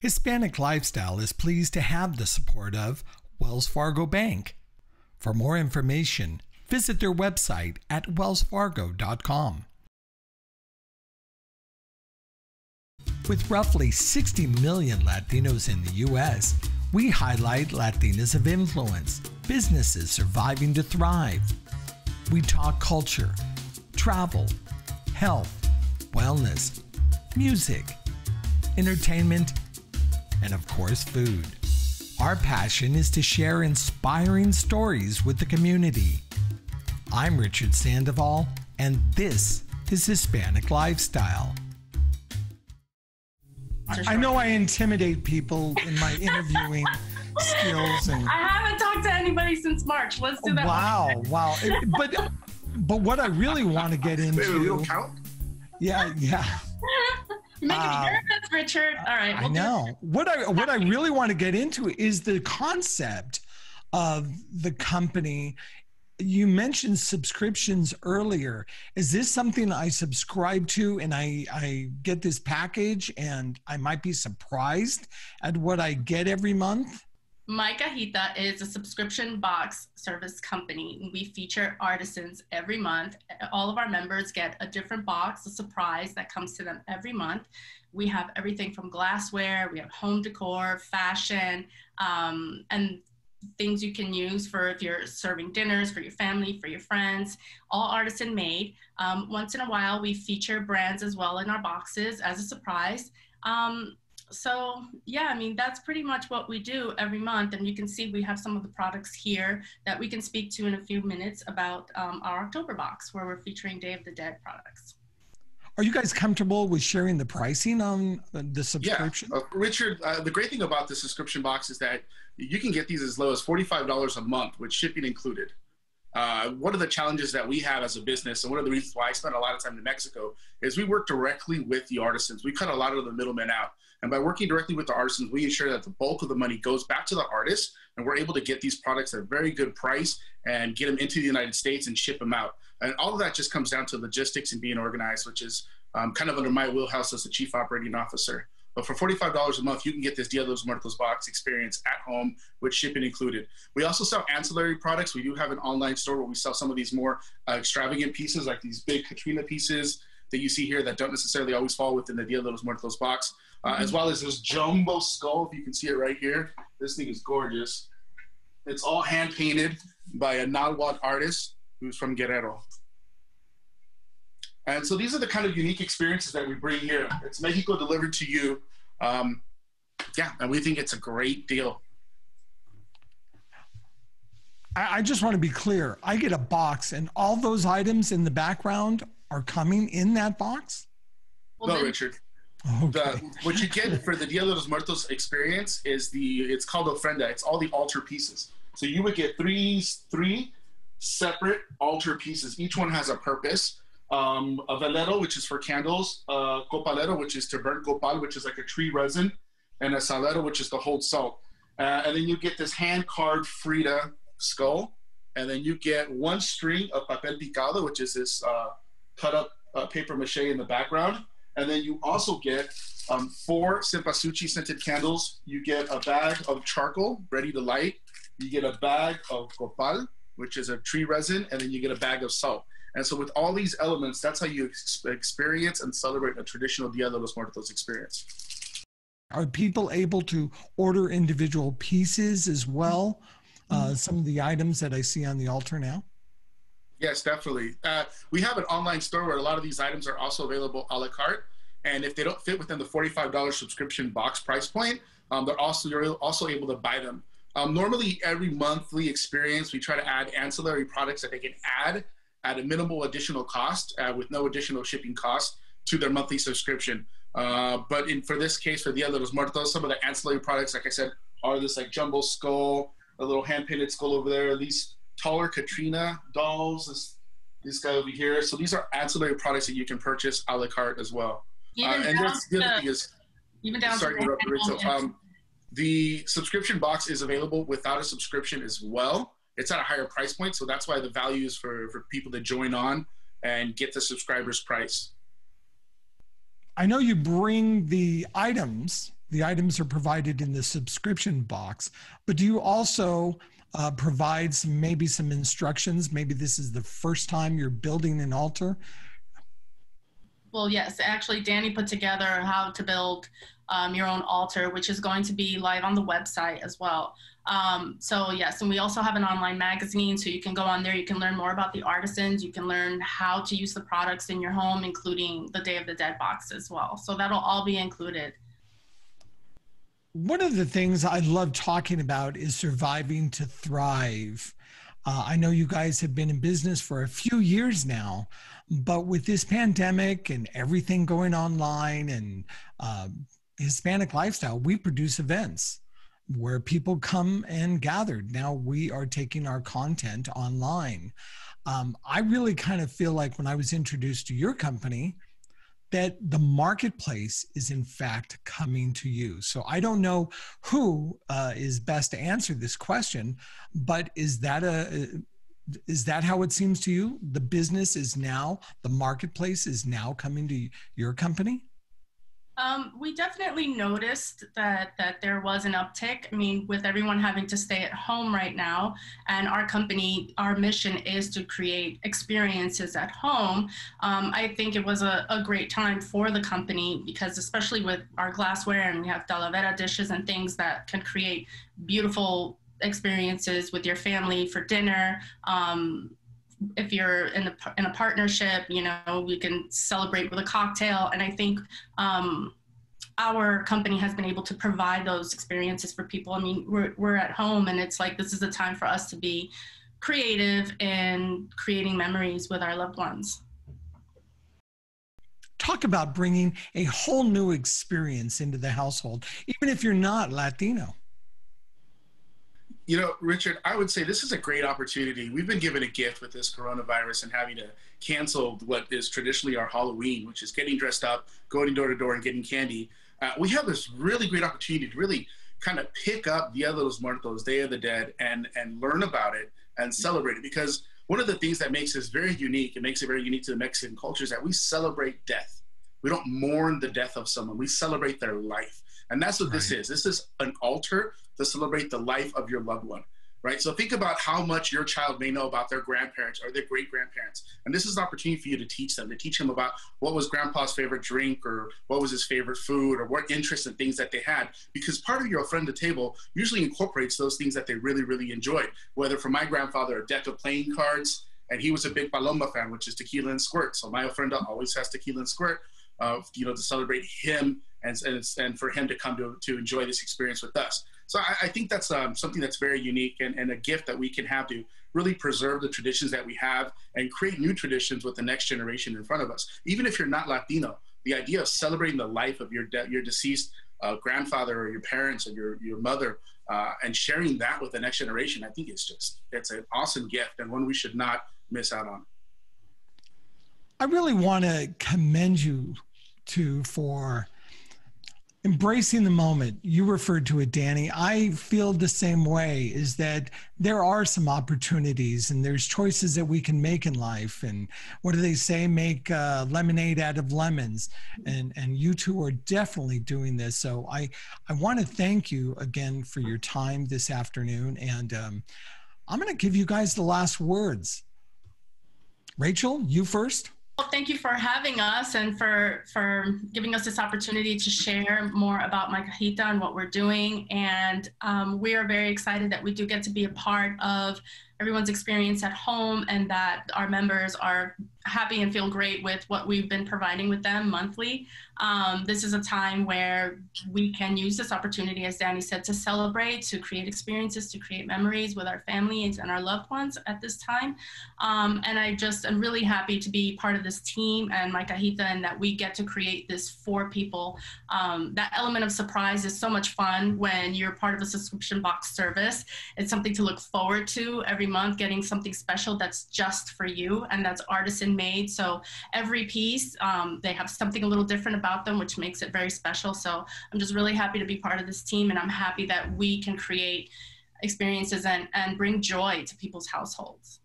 Hispanic Lifestyle is pleased to have the support of Wells Fargo Bank. For more information, visit their website at wellsfargo.com. With roughly 60 million Latinos in the U.S., we highlight Latinas of influence, businesses surviving to thrive. We talk culture, travel, health, wellness, music, entertainment, and of course, food. Our passion is to share inspiring stories with the community. I'm Richard Sandoval, and this is Hispanic Lifestyle. I know I intimidate people in my interviewing skills and I haven't talked to anybody since March. Let's do that. wow, wow. It- but but what I really want to get Wait, wait, we into, don't count? yeah, yeah. You're making me nervous, Richard. All right. I we'll it. know. What I what I really want to get into is the concept of the company. You mentioned subscriptions earlier. Is this something I subscribe to and I I get this package and I might be surprised at what I get every month? My Cajita is a subscription box service company. We feature artisans every month. All of our members get a different box, a surprise that comes to them every month. We have everything from glassware, we have home decor, fashion, um, and things you can use for if you're serving dinners for your family, for your friends, all artisan made. Um, once in a while, we feature brands as well in our boxes as a surprise. Um, so yeah, I mean that's pretty much what we do every month, and you can see we have some of the products here that we can speak to in a few minutes about um, our October box, where we're featuring Day of the Dead products. Are you guys comfortable with sharing the pricing on the Yeah, subscription? uh, Richard. Uh, the great thing about the subscription box is that you can get these as low as forty-five dollars a month with shipping included. Uh, one of the challenges that we have as a business, and one of the reasons why I spent a lot of time in Mexico, is we work directly with the artisans. We cut a lot of the middlemen out, and by working directly with the artisans, we ensure that the bulk of the money goes back to the artist, and we're able to get these products at a very good price and get them into the United States and ship them out. And all of that just comes down to logistics and being organized, which is um, kind of under my wheelhouse as the chief operating officer. But for $45 a month, you can get this Dia de los Muertos box experience at home with shipping included. We also sell ancillary products. We do have an online store where we sell some of these more uh, extravagant pieces, like these big Catrina pieces that you see here that don't necessarily always fall within the Dia de los Muertos box, uh, as well as this jumbo skull, if you can see it right here. This thing is gorgeous. It's all hand painted by a Nahuatl artist who's from Guerrero. And so these are the kind of unique experiences that we bring here. It's Mexico delivered to you. Um, yeah, and we think it's a great deal. I, I just want to be clear. I get a box, and all those items in the background are coming in that box. Well, no, Richard. Okay. The, what you get for the Dia de los Muertos experience is the it's called ofrenda. It's all the altar pieces. So you would get three three separate altar pieces. Each one has a purpose. Um, a velero, which is for candles. A copalero, which is to burn copal, which is like a tree resin, and a salero, which is to hold salt. Uh, and then you get this hand carved Frida skull, and then you get one string of papel picado, which is this uh, cut up uh, paper mache in the background. And then you also get um, four Cempasúchil scented candles. You get a bag of charcoal ready to light. You get a bag of copal, which is a tree resin, and then you get a bag of salt. And so, with all these elements, that's how you ex- experience and celebrate a traditional Dia de los Muertos experience. Are people able to order individual pieces as well? Uh, some of the items that I see on the altar now. Yes, definitely. Uh, we have an online store where a lot of these items are also available a la carte. And if they don't fit within the $45 subscription box price point, um, they're also you're also able to buy them. Um, normally, every monthly experience, we try to add ancillary products that they can add at a minimal additional cost uh, with no additional shipping cost to their monthly subscription. Uh, but in for this case, for Dia de los Muertos, some of the ancillary products, like I said, are this like jumbo skull, a little hand painted skull over there, these taller Catrina dolls, this, this guy over here. So these are ancillary products that you can purchase a la carte as well. Uh, even and down that's the other to, thing is, even down sorry to to interrupt, the Rachel. Um, the subscription box is available without a subscription as well. It's at a higher price point, so that's why the value is for, for people to join on and get the subscribers price. I know you bring the items the items are provided in the subscription box, but do you also uh, provide some maybe some instructions? Maybe this is the first time you're building an altar. Well, yes, actually, Danny put together how to build um, your own altar, which is going to be live on the website as well. Um, so yes, and we also have an online magazine, so you can go on there. You can learn more about the artisans. You can learn how to use the products in your home, including the Day of the Dead box as well. So that'll all be included. One of the things I love talking about is surviving to thrive. Uh, I know you guys have been in business for a few years now, but with this pandemic and everything going online and uh, Hispanic lifestyle, we produce events where people come and gathered. Now we are taking our content online. Um, I really kind of feel like when I was introduced to your company, that the marketplace is in fact coming to you. So I don't know who uh, is best to answer this question, but is that a is that how it seems to you? The business is now the marketplace is now coming to your company. Um, we definitely noticed that that there was an uptick. I mean, with everyone having to stay at home right now, and our company, our mission is to create experiences at home. Um, I think it was a, a, great time for the company because, especially with our glassware, and we have Talavera dishes and things that can create beautiful experiences with your family for dinner. Um, if you're in a, in a partnership, you know, we can celebrate with a cocktail. And I think um, our company has been able to provide those experiences for people. I mean, we're, we're at home and it's like, this is a time for us to be creative and creating memories with our loved ones. Talk about bringing a whole new experience into the household, even if you're not Latino. You know, Richard, I would say this is a great opportunity. We've been given a gift with this coronavirus and having to cancel what is traditionally our Halloween, which is getting dressed up, going door to door, and getting candy. Uh, we have this really great opportunity to really kind of pick up Dia de los Muertos, Day of the Dead, and and learn about it and celebrate it. Because one of the things that makes us very unique, it makes it very unique to the Mexican culture, is that we celebrate death. We don't mourn the death of someone. We celebrate their life. And that's what right. this is. This is an altar to celebrate the life of your loved one, right? So think about how much your child may know about their grandparents or their great grandparents. And this is an opportunity for you to teach them, to teach them about what was grandpa's favorite drink or what was his favorite food or what interests and things that they had. Because part of your ofrenda table usually incorporates those things that they really, really enjoyed. Whether for my grandfather, a deck of playing cards, and he was a big Paloma fan, which is tequila and squirt. So my ofrenda always has tequila and squirt, uh, you know, to celebrate him and, and, and for him to come to, to enjoy this experience with us. So I, I think that's um, something that's very unique and, and a gift that we can have to really preserve the traditions that we have and create new traditions with the next generation in front of us. Even if you're not Latino, the idea of celebrating the life of your de- your deceased uh, grandfather or your parents or your your mother uh, and sharing that with the next generation, I think it's just it's an awesome gift and one we should not miss out on. I really want to commend you to for embracing the moment you referred to it danny i feel the same way is that there are some opportunities and there's choices that we can make in life. And what do they say? Make uh, lemonade out of lemons. And and you two are definitely doing this. So i i want to thank you again for your time this afternoon. And um, i'm going to give you guys the last words. Rachel you first well, thank you for having us and for for giving us this opportunity to share more about My Cajita and what we're doing. And um, we are very excited that we do get to be a part of everyone's experience at home and that our members are happy and feel great with what we've been providing with them monthly. Um, this is a time where we can use this opportunity, as Danny said, to celebrate, to create experiences, to create memories with our families and our loved ones at this time. Um, and I just am really happy to be part of this team and my cajita and that we get to create this for people. Um, that element of surprise is so much fun when you're part of a subscription box service. It's something to look forward to every month, getting something special that's just for you and that's artisan made. So every piece, um, they have something a little different about them, which makes it very special. So I'm just really happy to be part of this team, and I'm happy that we can create experiences and, and bring joy to people's households.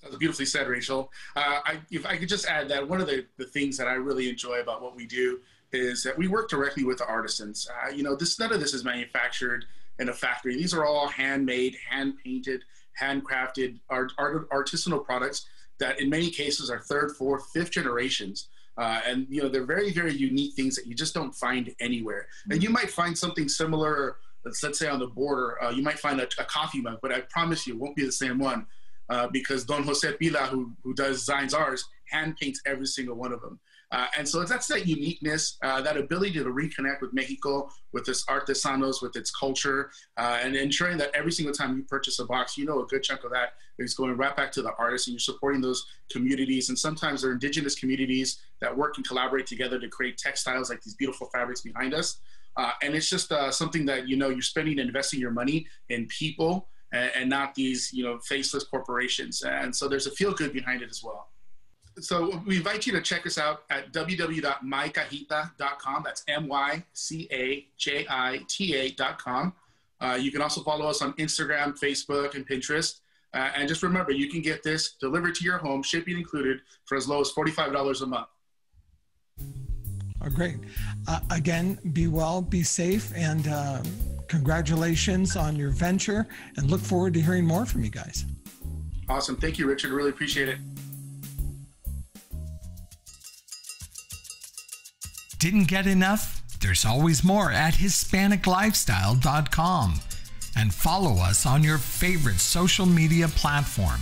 That was beautifully said, Rachel. Uh, I, if I could just add that one of the, the things that I really enjoy about what we do is that we work directly with the artisans. Uh, you know, this none of this is manufactured in a factory. These are all handmade, hand painted, handcrafted, art, art, artisanal products that in many cases are third, fourth, fifth generations. Uh, and you know they're very very unique things that you just don't find anywhere mm-hmm. and you might find something similar let's, let's say on the border uh, you might find a, a, coffee mug but i promise you it won't be the same one uh, because don jose pila who, who does designs ours hand paints every single one of them uh, and so that's that uniqueness, uh, that ability to reconnect with Mexico, with its artesanos, with its culture, uh, and ensuring that every single time you purchase a box, you know a good chunk of that is going right back to the artist, and you're supporting those communities. And sometimes they're indigenous communities that work and collaborate together to create textiles like these beautiful fabrics behind us. Uh, and it's just uh, something that you know you're spending and investing your money in people and, and not these you know faceless corporations. And so there's a feel good behind it as well so we invite you to check us out at www.mycajita.com. That's M-Y-C-A-J-I-T-A.com. Uh, you can also follow us on Instagram, Facebook, and Pinterest. Uh, and just remember, you can get this delivered to your home, shipping included, for as low as $45 a month. Oh, great. Uh, again, be well, be safe, and uh, congratulations on your venture. And look forward to hearing more from you guys. Awesome. Thank you, Richard. Really appreciate it. Didn't get enough? There's always more at HispanicLifestyle.com and follow us on your favorite social media platform.